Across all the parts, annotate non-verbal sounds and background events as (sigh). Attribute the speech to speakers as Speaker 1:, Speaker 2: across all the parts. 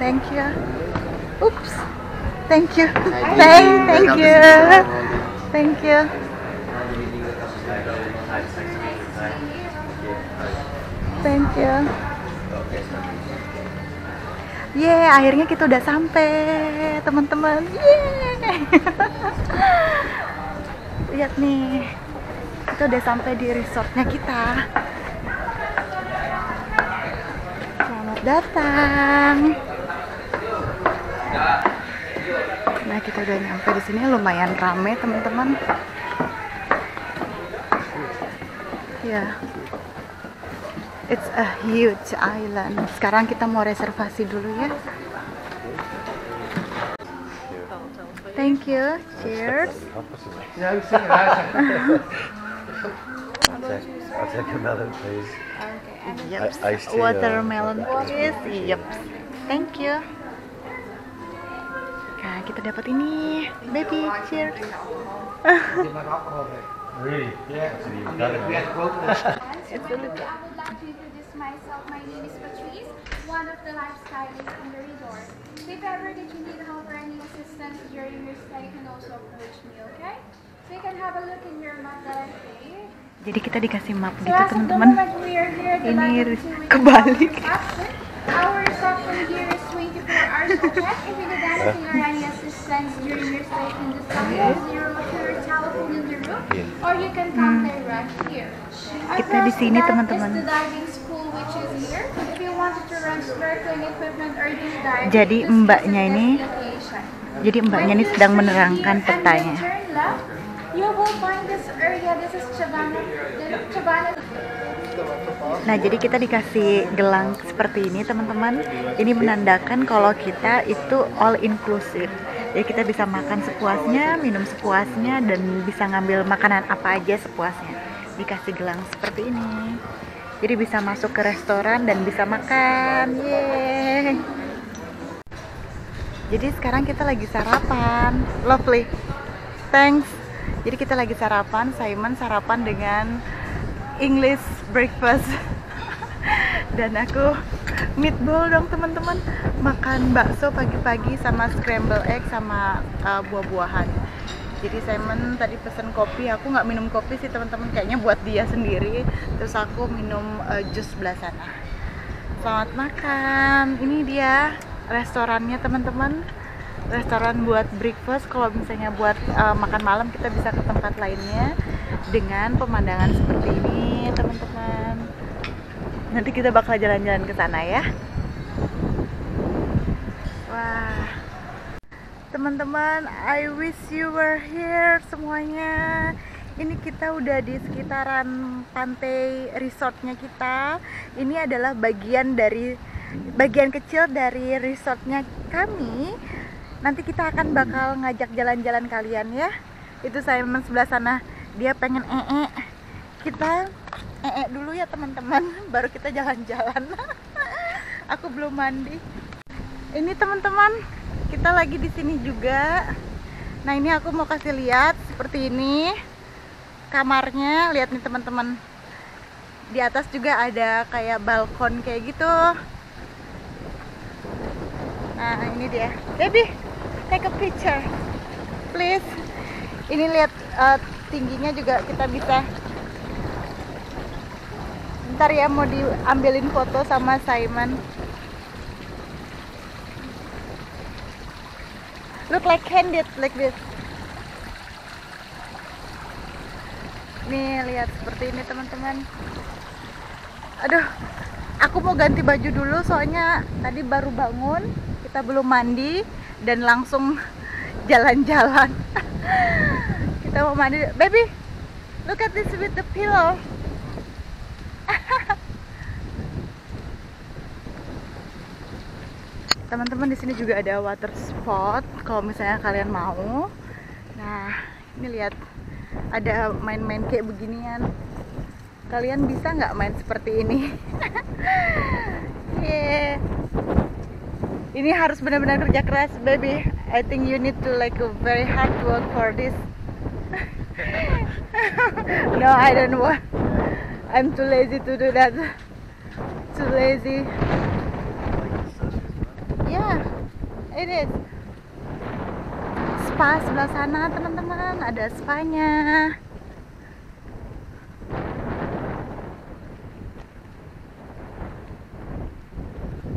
Speaker 1: Thank you. Oops. Thank you. Thank, thank you. Thank you. Thank you. Yeay, akhirnya kita udah sampai, teman-teman. Yeay. (laughs) Lihat nih, kita udah sampai di resortnya kita. Selamat datang. Nah, kita udah nyampe di sini lumayan rame, teman-teman. Ya. It's a huge island. Sekarang kita mau reservasi dulu ya. Thank you. Cheers.
Speaker 2: No.
Speaker 3: I'll take, I'll take a melon, please.
Speaker 1: Yep.
Speaker 3: Iced tea, uh,
Speaker 1: Watermelon please. Yep. Thank you. Nah, kita dapat ini. Baby, cheers.
Speaker 3: Really? Yeah. So you've done it.
Speaker 2: We had to open it.
Speaker 1: It's a little
Speaker 4: I would like to introduce myself. My name is Patrice, one of the lifestylists in the resort. If ever that you need help or any assistance during your stay, you can also approach me, okay? So you can have a look in your map that I made.
Speaker 1: Jadi kita dikasih map
Speaker 4: So
Speaker 1: gitu, teman-teman.
Speaker 4: here,
Speaker 1: Ini kebalik.
Speaker 4: Our reception here is 24 hours open. If you need anything or any assistance during your stay, you can just dial zero to your telephone in the room, or you can come direct here.
Speaker 1: Kita di sini, teman-teman.
Speaker 4: is the diving school which is here. If you wanted to rent snorkeling equipment or do diving,
Speaker 1: Jadi mbaknya ini. Jadi mbaknya ini sedang menerangkan petanya.
Speaker 4: You will find this area. This is Chavana. The Chavana.
Speaker 1: Nah, jadi kita dikasih gelang seperti ini, teman-teman. Ini menandakan kalau kita itu all inclusive. Jadi kita bisa makan sepuasnya, minum sepuasnya, dan bisa ngambil makanan apa aja sepuasnya. Dikasih gelang seperti ini. Jadi bisa masuk ke restoran dan bisa makan. Yeay. Jadi sekarang kita lagi sarapan. Lovely. Thanks. Jadi kita lagi sarapan, Simon sarapan dengan English breakfast. (laughs) Dan aku meatball dong teman-teman. Makan bakso pagi-pagi sama scramble egg sama uh, buah-buahan. Jadi Simon tadi pesen kopi, aku nggak minum kopi sih teman-teman, kayaknya buat dia sendiri. Terus aku minum uh, jus sebelah sana. Selamat makan. Ini dia restorannya teman-teman. Restoran buat breakfast. Kalau misalnya buat uh, makan malam kita bisa ke tempat lainnya dengan pemandangan seperti ini, teman-teman. Nanti kita bakal jalan-jalan ke sana ya. Wah. Teman-teman, I wish you were here semuanya. Ini kita udah di sekitaran pantai resortnya kita. Ini adalah bagian dari bagian kecil dari resortnya kami. Nanti kita akan bakal ngajak jalan-jalan kalian ya. Itu Simon sebelah sana, dia pengen ee. Kita ee dulu ya teman-teman, (laughs) baru kita jalan-jalan. (laughs) Aku belum mandi. Ini teman-teman, kita lagi di sini juga. Nah ini aku mau kasih lihat seperti ini kamarnya. Lihat nih teman-teman. Di atas juga ada kayak balkon kayak gitu. Nah ini dia, baby, take a picture, please. Ini lihat eh, tingginya juga kita bisa. Ntar ya mau diambilin foto sama Simon. Look like candid like this. Nih lihat seperti ini teman-teman. Aduh, aku mau ganti baju dulu soalnya tadi baru bangun, kita belum mandi dan langsung (laughs) jalan-jalan. Kita mau mandi, baby. Look at this with the pillow. (laughs) teman-teman di sini juga ada water spot kalau misalnya kalian mau nah ini lihat ada main-main kayak beginian kalian bisa nggak main seperti ini (laughs) yeah. ini harus benar-benar kerja keras baby I think you need to like a very hard work for this no I don't want I'm too lazy to do that too lazy yeah this. Spa sebelah sana teman-teman, ada spanya.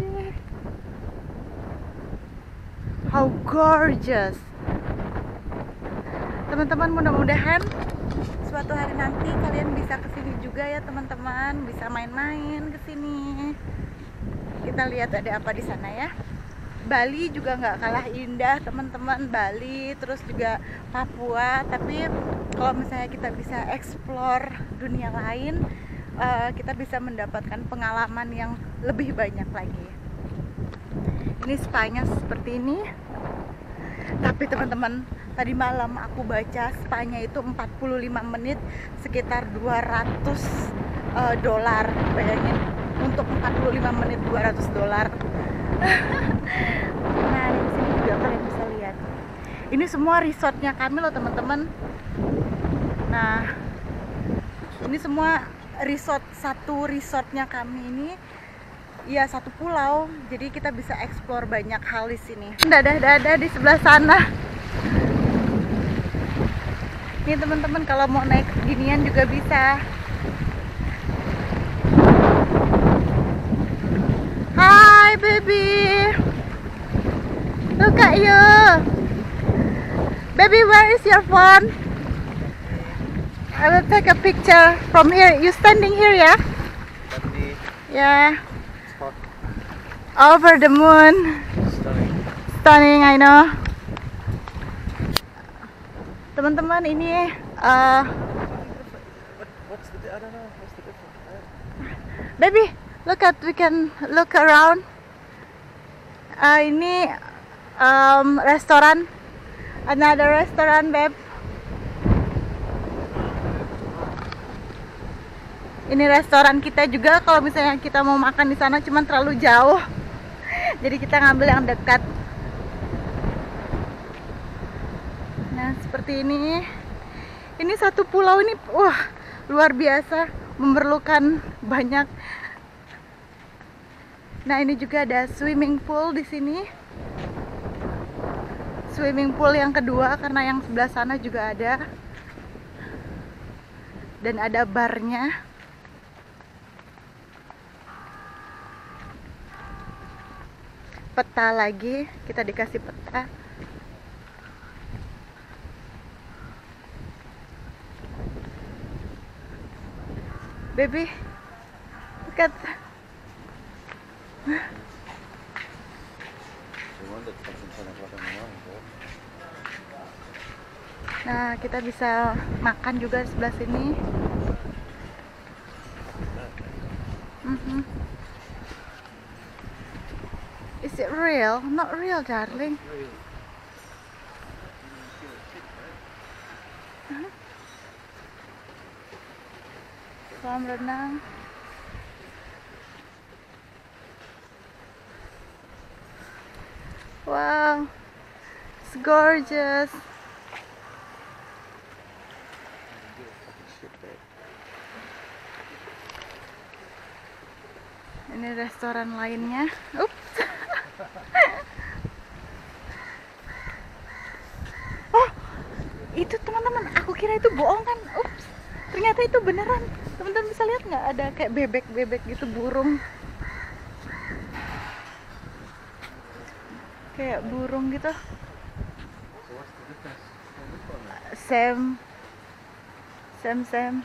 Speaker 1: Yeah. How gorgeous. Teman-teman mudah-mudahan suatu hari nanti kalian bisa ke sini juga ya teman-teman, bisa main-main ke sini. Kita lihat ada apa di sana ya. Bali juga nggak kalah indah teman-teman. Bali terus juga Papua. Tapi kalau misalnya kita bisa explore dunia lain eh, kita bisa mendapatkan pengalaman yang lebih banyak lagi. Ini spanya seperti ini. Tapi teman-teman tadi malam aku baca spanya itu 45 menit sekitar 200 eh, dolar. Bayangin untuk 45 menit 200 dolar. (laughs) Nah di sini juga kalian bisa lihat. Ini semua resortnya kami loh teman-teman. Nah ini semua resort satu resortnya kami ini. Ya satu pulau. Jadi kita bisa explore banyak hal di sini. Dadah-dadah di sebelah sana ini teman-teman kalau mau naik ginian juga bisa Hi baby Look at you Baby where is your phone? I will take a picture from here You standing here ya? Yeah
Speaker 3: Spot.
Speaker 1: Over the moon
Speaker 3: Stunning.
Speaker 1: Stunning I know Teman-teman ini uh,
Speaker 3: the difference?
Speaker 1: Baby, look at we can look around. Uh, ini um, restoran, another restoran, babe. Ini restoran kita juga. Kalau misalnya kita mau makan di sana, cuman terlalu jauh. (laughs) Jadi kita ngambil yang dekat. Seperti ini. Ini satu pulau ini, wah, luar biasa, memerlukan banyak. Nah, ini juga ada swimming pool di sini. Swimming pool yang kedua karena yang sebelah sana juga ada. Dan ada barnya. Peta lagi, kita dikasih peta. Baby, look at
Speaker 3: No wonder it's fucking 10 o'clock in the morning, bro.
Speaker 1: Nah, kita bisa makan juga di sebelah sini. Mhm. Is it real? Not real, darling. Huh? Kolam renang. Wow, it's gorgeous. Ini restoran lainnya. Ups. (laughs) oh, itu teman-teman. Aku kira itu bohong kan. Ups. Ternyata itu beneran. Teman-teman bisa lihat nggak ada kayak bebek-bebek gitu burung. Kayak burung gitu. Same. Same same.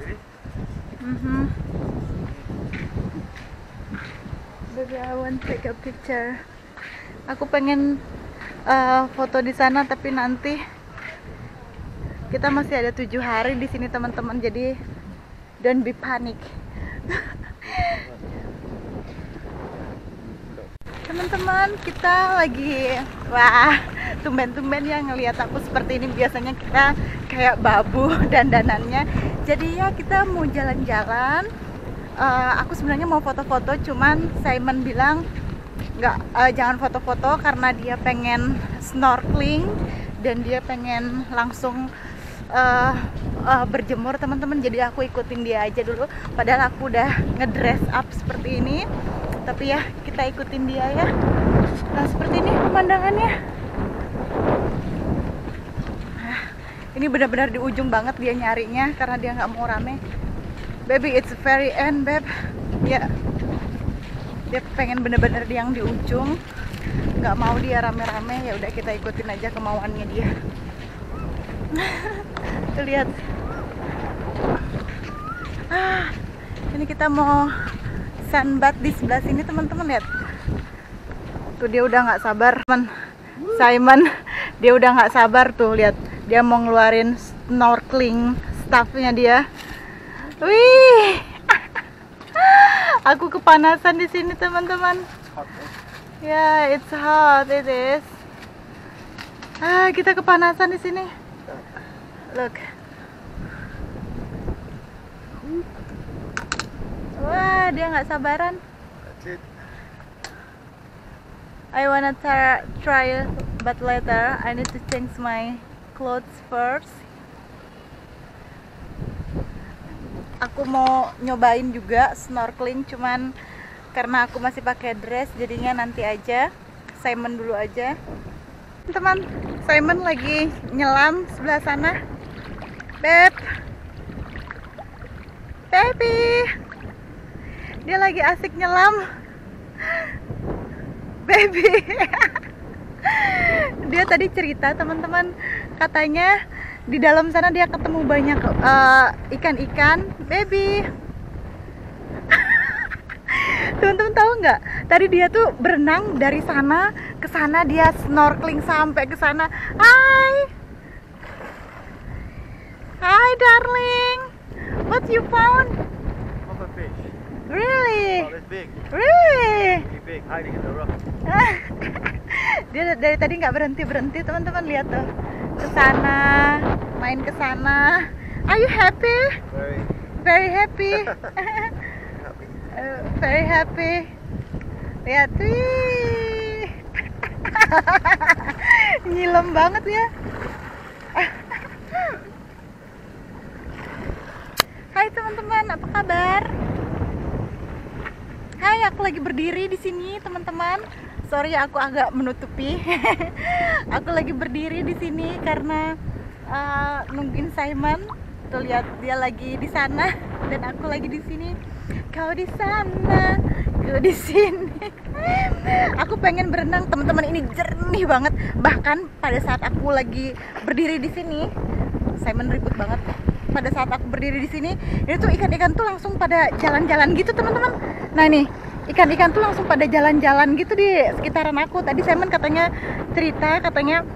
Speaker 3: Really?
Speaker 1: Mhm. Baby, I want take a picture. Aku pengen eh, foto di sana, tapi nanti kita masih ada tujuh hari di sini teman-teman. Jadi don't be panic. Teman-teman, kita lagi wah tumben-tumben ya ngelihat aku seperti ini. Biasanya kita kayak babu dandanannya. Jadi ya kita mau jalan-jalan. Eh, aku sebenarnya mau foto-foto, cuman Simon bilang nggak eh, jangan foto-foto karena dia pengen snorkeling dan dia pengen langsung eh, eh, berjemur teman-teman. Jadi aku ikutin dia aja dulu. Padahal aku udah ngedress up seperti ini. Tapi ya kita ikutin dia ya. Nah seperti ini pemandangannya. Ah, ini benar-benar di ujung banget dia nyarinya karena dia nggak mau rame. Baby it's very end babe. Ya. Dia pengen bener-bener yang di ujung. Nggak mau dia rame-rame. Ya udah kita ikutin aja kemauannya dia tuh (laughs) lihat. Ah ini kita mau sunbath di sebelah sini teman-teman lihat. Tuh dia udah nggak sabar teman. Simon (laughs) dia udah nggak sabar tuh lihat. Dia mau ngeluarin snorkeling stuffnya dia. Wih. (laughs) Aku kepanasan di sini teman-teman.
Speaker 3: Eh?
Speaker 1: Ya, it's hot, it is. Ah, kita kepanasan di sini. Look. Wah, dia nggak sabaran.
Speaker 3: That's it.
Speaker 1: I wanna try, try, but later I need to change my clothes first. Aku mau nyobain juga snorkeling, cuman karena aku masih pakai dress, jadinya nanti aja. Simon dulu aja. Teman, Simon lagi nyelam sebelah sana. Beb, baby, dia lagi asik nyelam. Baby, dia tadi cerita teman-teman katanya di dalam sana dia ketemu banyak eh, ikan-ikan. Baby. Teman-teman tahu nggak? Tadi dia tuh berenang dari sana ke sana dia snorkeling sampai ke sana. Hai hai darling. What you found?
Speaker 3: Puffer fish.
Speaker 1: really?
Speaker 3: Oh, it's big.
Speaker 1: really?
Speaker 3: Really big. Hiding in the rock. (laughs)
Speaker 1: dia dari tadi nggak berhenti berhenti teman-teman. Lihat tuh. Ke sana main ke sana. Are you happy?
Speaker 3: Very.
Speaker 1: Very happy?
Speaker 3: Happy. (laughs) (laughs)
Speaker 1: Uh, very happy. Lihat wih. Nyilem banget ya Hai teman-teman apa kabar? Hai aku lagi berdiri di sini teman-teman. Sorry aku agak menutupi. (laughs) Aku lagi berdiri di sini karena uh, nungguin Simon. Tuh lihat dia lagi di sana dan aku lagi di sini. Kau di sana aku di sini. (laughs) Aku pengen berenang teman-teman ini jernih banget. Bahkan pada saat aku lagi berdiri di sini Simon ribut banget pada saat aku berdiri di sini ini tuh ikan-ikan tuh langsung pada jalan-jalan gitu teman-teman. Nah nih ikan-ikan tuh langsung pada jalan-jalan gitu di sekitaran aku. Tadi Simon katanya cerita katanya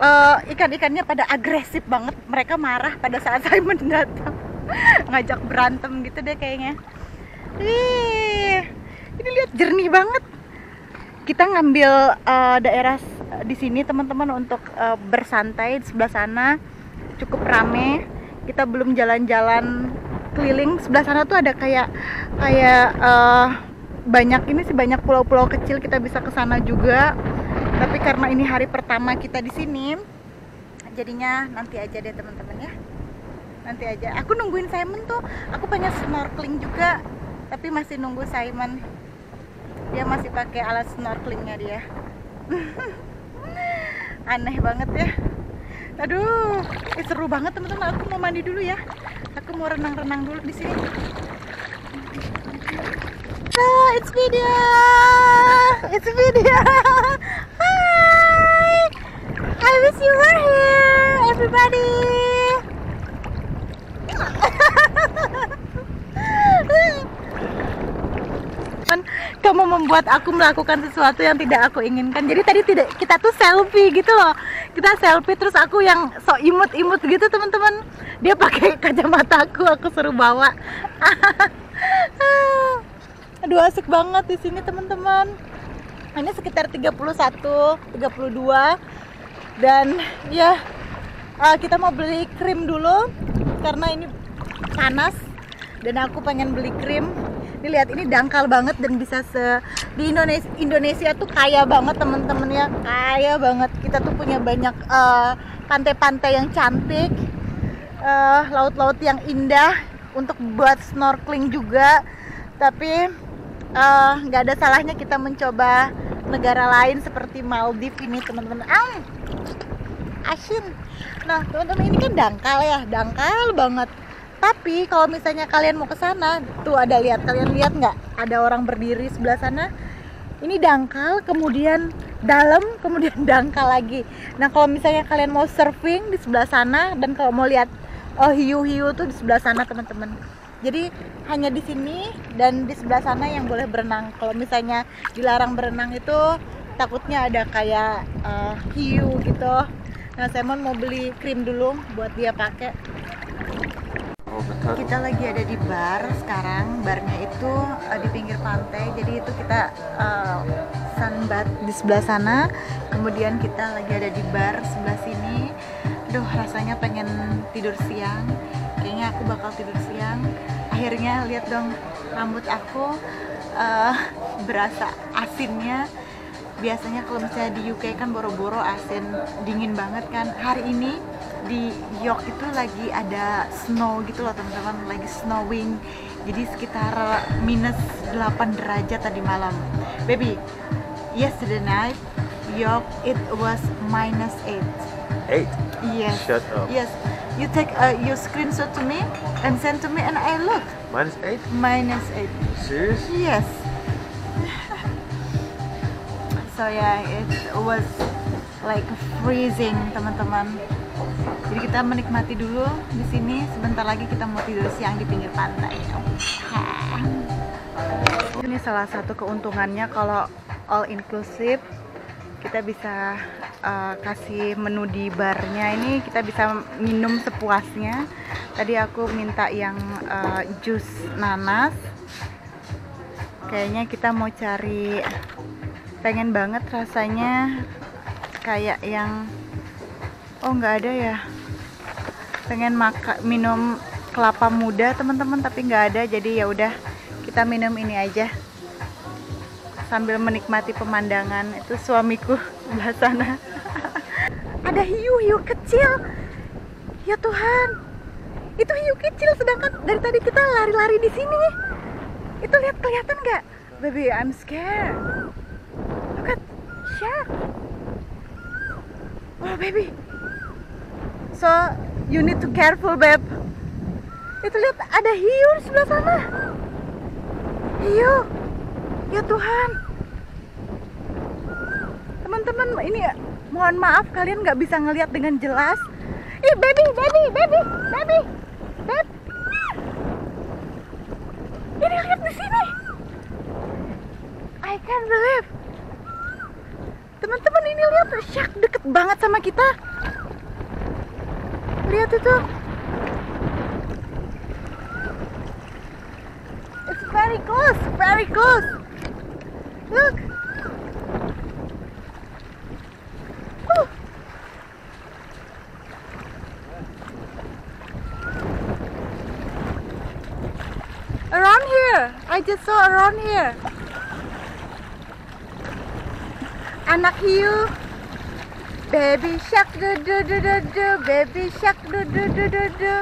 Speaker 1: eh, ikan-ikannya pada agresif banget. Mereka marah pada saat (laughs) Simon datang. Ngajak berantem gitu deh kayaknya. Ih, ini lihat jernih banget. Kita ngambil eh, daerah di sini teman-teman untuk eh, bersantai di sebelah sana. Cukup rame kita belum jalan-jalan keliling. Sebelah sana tuh ada kayak kayak eh, banyak ini sih banyak pulau-pulau kecil. Kita bisa ke sana juga. Tapi karena ini hari pertama kita di sini jadinya nanti aja deh teman-teman ya. Nanti aja. Aku nungguin Simon tuh. Aku pengen snorkeling juga tapi masih nunggu Simon. Dia masih pakai alat snorkelingnya dia. (laughs) Aneh banget ya aduh eh, seru banget teman-teman. Aku mau mandi dulu ya. Aku mau renang-renang dulu di sini. Ah, it's video. It's video. (laughs) Hi. I wish you were here everybody. Kamu membuat aku melakukan sesuatu yang tidak aku inginkan. Jadi tadi tidak kita tuh selfie gitu loh. Kita selfie terus aku yang so imut-imut gitu teman-teman. Dia pakai (laughs) kacamata aku, aku suruh bawa. (laughs) Aduh asik banget di sini teman-teman. Ini sekitar 31, 32 dan ya eh, kita mau beli krim dulu karena ini panas dan aku pengen beli krim ini lihat ini dangkal banget dan bisa se di Indonesia Indonesia tuh kaya banget teman-teman ya kaya banget kita tuh punya banyak eh, pantai-pantai yang cantik eh, laut-laut yang indah untuk buat snorkeling juga tapi eh, nggak ada salahnya kita mencoba negara lain seperti Maldives ini teman-teman. Ah, asin. Nah teman-teman ini kan dangkal ya, dangkal banget. Tapi kalau misalnya kalian mau ke sana, tuh ada lihat kalian lihat nggak? Ada orang berdiri sebelah sana. Ini dangkal, kemudian dalam, kemudian (laughs) dangkal lagi. Nah kalau misalnya kalian mau surfing di sebelah sana dan kalau mau lihat oh hiu-hiu tuh di sebelah sana teman-teman. Jadi hanya di sini dan di sebelah sana yang boleh berenang. Kalau misalnya dilarang berenang itu takutnya ada kayak eh, hiu gitu. Nah, Simon mau beli krim dulu buat dia pakai.
Speaker 2: Betul.
Speaker 1: Kita lagi ada di bar sekarang. Barnya itu eh, di pinggir pantai. Jadi itu kita eh, sunbath di sebelah sana. Kemudian kita lagi ada di bar sebelah sini. Duh, rasanya pengen tidur siang. Kayaknya aku bakal tidur siang. Akhirnya lihat dong rambut aku eh, berasa asinnya biasanya kalau misalnya di UK kan boro-boro asin dingin banget kan hari ini di York itu lagi ada snow gitu loh teman-teman lagi snowing jadi sekitar minus 8 derajat tadi malam baby yesterday night York it was minus 8
Speaker 3: Eight.
Speaker 1: yes
Speaker 3: Shut up.
Speaker 1: yes you take uh, your screenshot to me and send to me and I look
Speaker 3: Minus eight?
Speaker 1: minus 8
Speaker 3: Serious?
Speaker 1: Yes. (laughs) so yeah, it was like freezing, teman-teman. Jadi kita menikmati dulu di sini. Sebentar lagi kita mau tidur siang di pinggir pantai. Ini salah satu keuntungannya kalau all inclusive kita bisa uh, kasih menu di barnya ini kita bisa minum sepuasnya. Tadi aku minta yang uh, jus nanas kayaknya kita mau cari pengen banget rasanya kayak yang oh nggak ada ya pengen maka minum kelapa muda teman-teman tapi nggak ada jadi ya udah kita minum ini aja. Sambil menikmati pemandangan itu suamiku (laughs) sebelah sana. (laughs) Ada hiu-hiu kecil. Ya Tuhan itu hiu kecil sedangkan dari tadi kita lari-lari di sini. Itu lihat kelihatan nggak? Baby I'm scared. Look at shark. Oh baby. So you need to careful babe itu lihat ada hiu di sebelah sana hiu ya Tuhan teman-teman ini mohon maaf kalian nggak bisa ngelihat dengan jelas ih baby baby baby baby babe ini lihat di sini. I can't believe. Teman-teman ini lihat shark deket banget sama kita. Lihat itu. It's very close, very close. Look. Uh. Around here. I just saw around here. Anak hiu. Baby shark du du du du du. Baby shark du du du du du.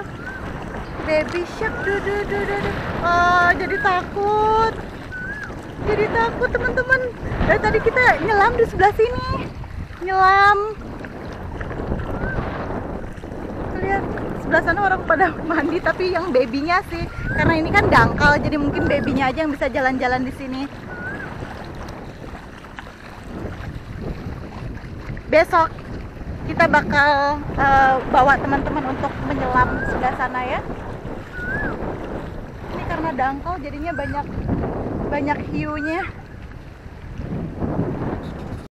Speaker 1: Baby shark du du du du du. Oh, jadi takut. Jadi takut teman-teman. Dari tadi kita nyelam di sebelah sini. Nyelam. Lihat sebelah sana orang pada mandi tapi yang babynya sih karena ini kan dangkal jadi mungkin babynya aja yang bisa jalan-jalan di sini besok kita bakal eh, bawa teman-teman untuk menyelam sebelah sana ya. Ini karena dangkal jadinya banyak banyak hiunya